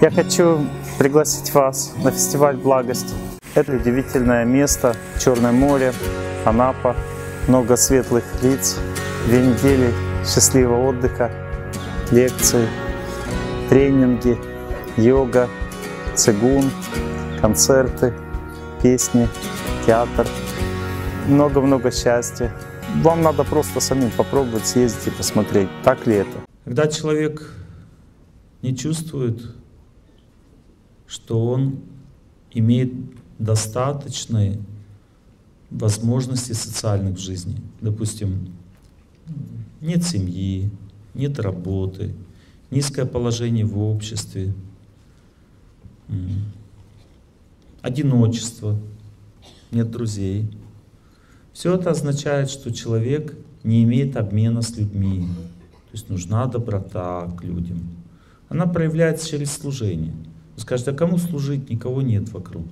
Я хочу пригласить вас на фестиваль благости. Это удивительное место, Черное море, Анапа, много светлых лиц, две недели счастливого отдыха, лекции, тренинги, йога, цигун, концерты, песни, театр. Много-много счастья. Вам надо просто самим попробовать съездить и посмотреть, так ли это. Когда человек не чувствует, что он имеет достаточной возможности социальных в жизни. Допустим, нет семьи, нет работы, низкое положение в обществе, одиночество, нет друзей. Все это означает, что человек не имеет обмена с людьми. То есть нужна доброта к людям. Она проявляется через служение. Вы скажете, а кому служить? Никого нет вокруг.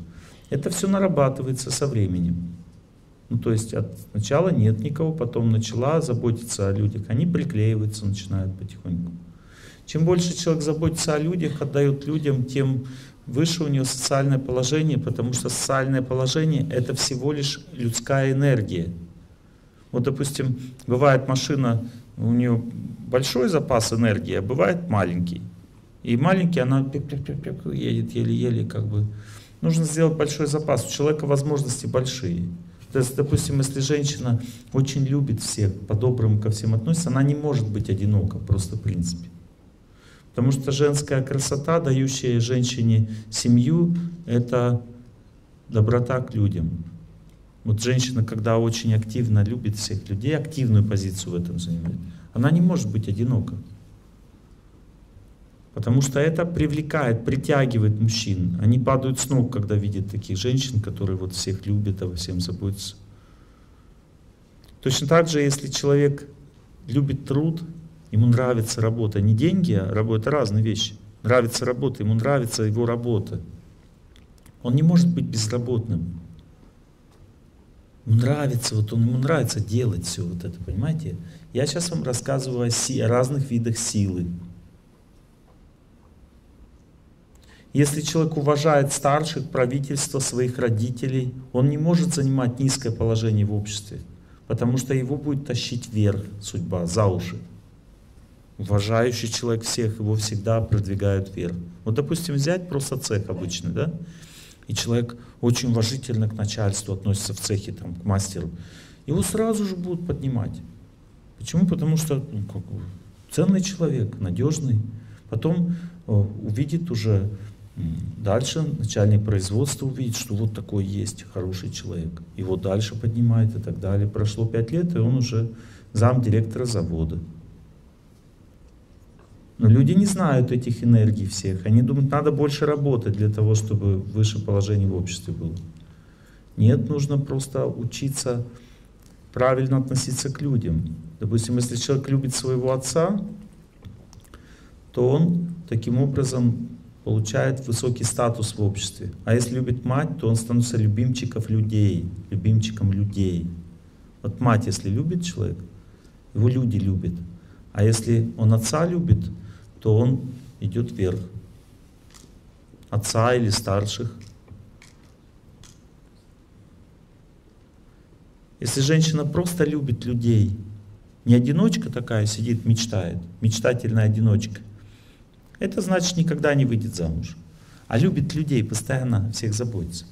Это все нарабатывается со временем. Ну, то есть от начала нет никого, потом начала заботиться о людях. Они приклеиваются, начинают потихоньку. Чем больше человек заботится о людях, отдает людям, тем выше у него социальное положение, потому что социальное положение — это всего лишь людская энергия. Вот, допустим, бывает машина, у нее большой запас энергии, а бывает маленький. И маленький, она едет еле-еле, как бы. Нужно сделать большой запас. У человека возможности большие. То есть, допустим, если женщина очень любит всех, по-доброму ко всем относится, она не может быть одинока, просто в принципе. Потому что женская красота, дающая женщине семью, это доброта к людям. Вот женщина, когда очень активно любит всех людей, активную позицию в этом занимает, она не может быть одинока. Потому что это привлекает, притягивает мужчин. Они падают с ног, когда видят таких женщин, которые вот всех любят, обо всем заботятся. Точно так же, если человек любит труд, ему нравится работа, не деньги, а работа, это разные вещи. Нравится работа, ему нравится его работа. Он не может быть безработным. Ему нравится, вот он, ему нравится делать все вот это, понимаете? Я сейчас вам рассказываю о, си, о разных видах силы. Если человек уважает старших, правительство, своих родителей, он не может занимать низкое положение в обществе, потому что его будет тащить вверх судьба, за уши. Уважающий человек всех, его всегда продвигают вверх. Вот, допустим, взять просто цех обычный, да? И человек очень уважительно к начальству относится в цехе, там, к мастеру. Его сразу же будут поднимать. Почему? Потому что ну, как, ценный человек, надежный. Потом э, увидит уже Дальше начальник производства увидит, что вот такой есть хороший человек. Его дальше поднимает и так далее. Прошло пять лет, и он уже зам директора завода. Но люди не знают этих энергий всех. Они думают, надо больше работать для того, чтобы выше положение в обществе было. Нет, нужно просто учиться правильно относиться к людям. Допустим, если человек любит своего отца, то он таким образом получает высокий статус в обществе. А если любит мать, то он становится любимчиком людей, любимчиком людей. Вот мать, если любит человек, его люди любят. А если он отца любит, то он идет вверх. Отца или старших. Если женщина просто любит людей, не одиночка такая сидит, мечтает, мечтательная одиночка, это значит, никогда не выйдет замуж. А любит людей, постоянно всех заботится.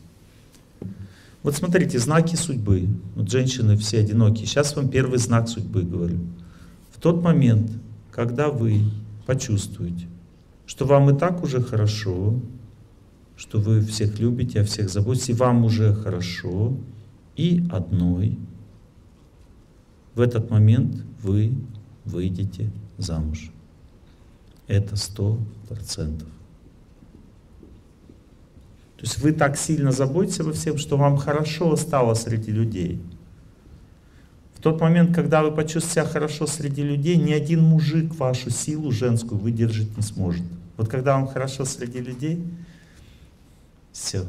Вот смотрите, знаки судьбы. Вот женщины все одинокие. Сейчас вам первый знак судьбы говорю. В тот момент, когда вы почувствуете, что вам и так уже хорошо, что вы всех любите, о всех заботитесь, и вам уже хорошо, и одной, в этот момент вы выйдете замуж. Это сто процентов. То есть вы так сильно заботитесь обо всем, что вам хорошо стало среди людей. В тот момент, когда вы почувствуете себя хорошо среди людей, ни один мужик вашу силу женскую выдержать не сможет. Вот когда вам хорошо среди людей, все.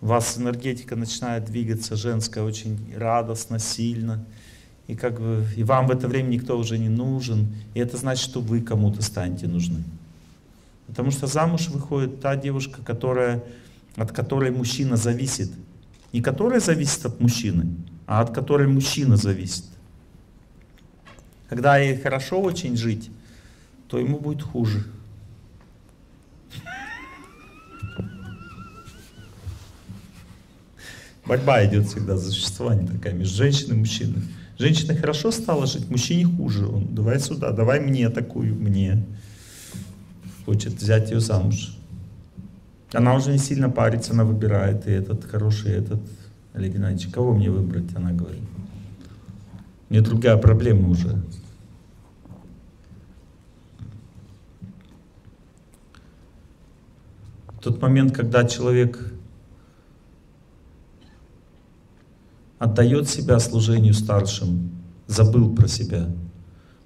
У вас энергетика начинает двигаться женская очень радостно, сильно и, как бы, и вам в это время никто уже не нужен, и это значит, что вы кому-то станете нужны. Потому что замуж выходит та девушка, которая, от которой мужчина зависит. Не которая зависит от мужчины, а от которой мужчина зависит. Когда ей хорошо очень жить, то ему будет хуже. Борьба идет всегда за существование такая между женщиной и мужчиной. Женщина хорошо стала жить, мужчине хуже. Он, давай сюда, давай мне такую, мне. Хочет взять ее замуж. Она уже не сильно парится, она выбирает и этот хороший, и этот. Олег Геннадьевич, кого мне выбрать, она говорит. Мне другая проблема уже. тот момент, когда человек отдает себя служению старшим, забыл про себя,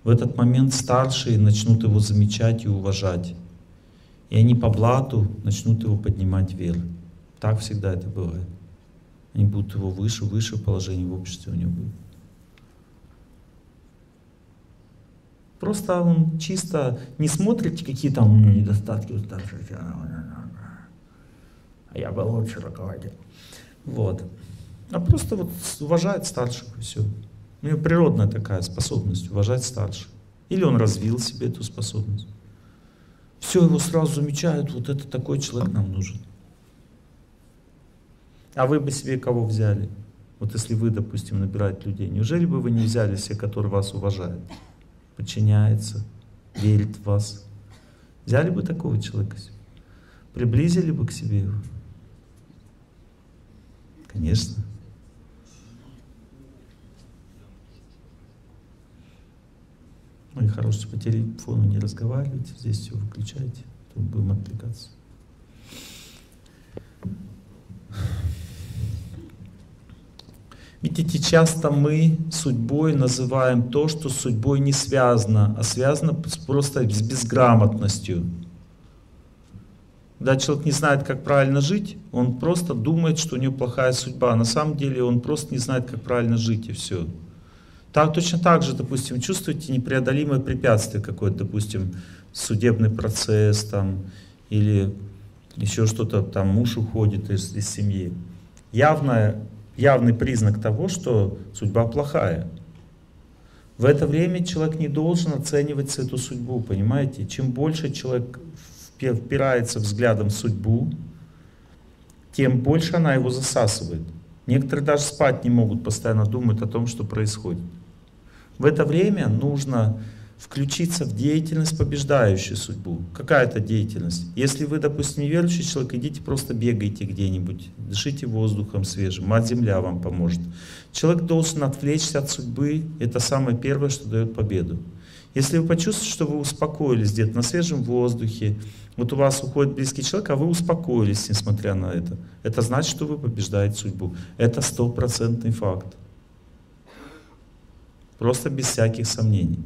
в этот момент старшие начнут его замечать и уважать. И они по блату начнут его поднимать вверх. Так всегда это бывает. Они будут его выше, выше положение в обществе у него будет. Просто он чисто не смотрит, какие там недостатки у старшего а я бы лучше руководил. Вот. А просто вот уважает старших и все. У него природная такая способность уважать старших. Или он развил себе эту способность. Все, его сразу замечают, вот это такой человек нам нужен. А вы бы себе кого взяли? Вот если вы, допустим, набираете людей, неужели бы вы не взяли все, которые вас уважают, подчиняется, верит в вас? Взяли бы такого человека себе? Приблизили бы к себе его? Конечно. Мои хорошие, по телефону не разговаривайте, здесь все выключайте, то будем отвлекаться. Видите, часто мы судьбой называем то, что судьбой не связано, а связано просто с безграмотностью. Когда человек не знает, как правильно жить, он просто думает, что у него плохая судьба. На самом деле он просто не знает, как правильно жить, и все. Так, точно так же, допустим, чувствуете непреодолимое препятствие какое-то, допустим, судебный процесс там, или еще что-то, там муж уходит из, из семьи. Явное, явный признак того, что судьба плохая. В это время человек не должен оценивать эту судьбу, понимаете? Чем больше человек впирается взглядом в судьбу, тем больше она его засасывает. Некоторые даже спать не могут, постоянно думают о том, что происходит. В это время нужно включиться в деятельность, побеждающую судьбу. Какая это деятельность? Если вы, допустим, неверующий человек, идите просто бегайте где-нибудь, дышите воздухом свежим, мать земля вам поможет. Человек должен отвлечься от судьбы, это самое первое, что дает победу. Если вы почувствуете, что вы успокоились где-то на свежем воздухе, вот у вас уходит близкий человек, а вы успокоились, несмотря на это. Это значит, что вы побеждаете судьбу. Это стопроцентный факт. Просто без всяких сомнений.